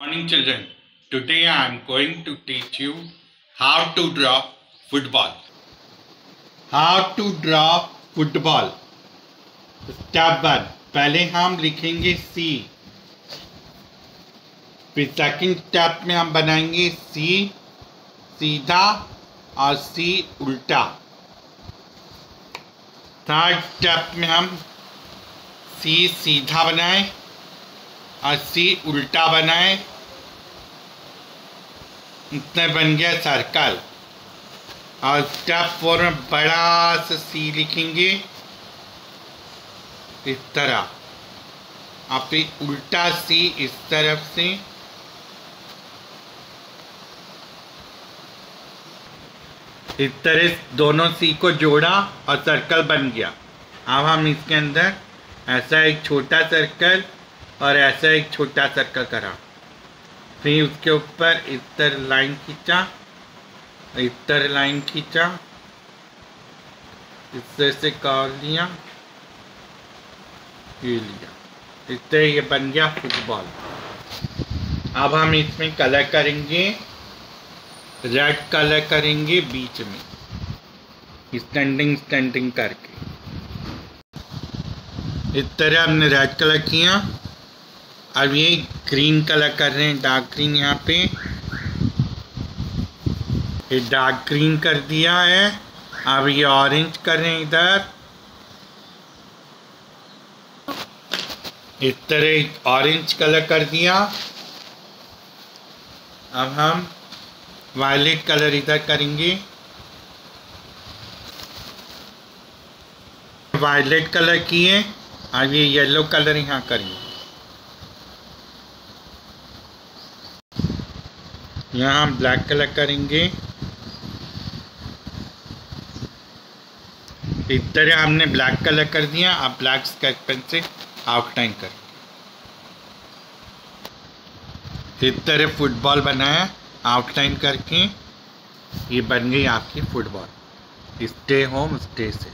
Morning children. Today I am going to teach you how to draw football. How to draw football. Step 1. पहले हम लिखेंगे सी फिर second step में हम बनाएँगे सी सीधा और सी उल्टा थर्ड स्टेप में हम सी सीधा बनाएँ और सी उल्टा बनाएँ इतने बन गया सर्कल और स्टेप फोर में बड़ा सा सी लिखेंगे। इस तरह। और फिर उल्टा सी इस तरफ़ से। इस तरह दोनों सी को जोड़ा और सर्कल बन गया। अब हम इसके अंदर ऐसा एक छोटा सर्कल और ऐसा एक छोटा सर्कल करा। फिर उसके ऊपर इस तरह लाइन खींचा इस तरह लाइन खींचा, इस तरह से कर लिया, ये लिया। इस तरह ये बन गया फुटबॉल। अब हम इसमें कलर करेंगे, रेड कलर करेंगे बीच में स्टैंडिंग स्टैंडिंग करके। इस तरह हमने रेड कलर किया। अब ये ग्रीन कलर कर रहे हैं डार्क ग्रीन यहाँ पे। ये डार्क ग्रीन कर दिया है। अब ये ऑरेंज कर रहे हैं इधर। इस तरह ऑरेंज कलर कर दिया। अब हम वायलेट कलर इधर करेंगे। वायलेट कलर किए। अब ये येलो कलर यहाँ करेंगे। यहाँ हम ब्लैक कलर करेंगे। इस तरह हमने ब्लैक कलर कर दिया, आप ब्लैक स्केच पेन से आउटलाइन कर। इस तरह फुटबॉल बनाया आउटलाइन करके। ये बन गई आपकी फुटबॉल स्टे होम स्टे से